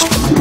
Podcast.